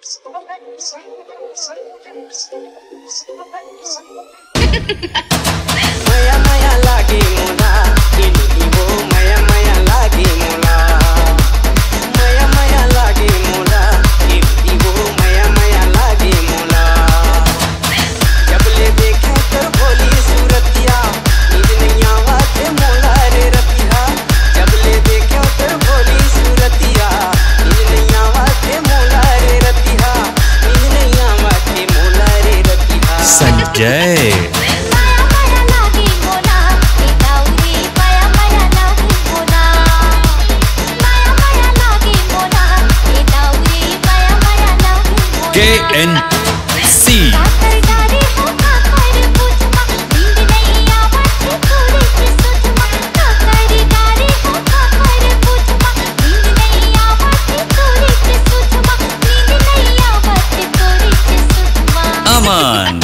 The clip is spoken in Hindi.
Ha ha ha! जय के एन सी अमन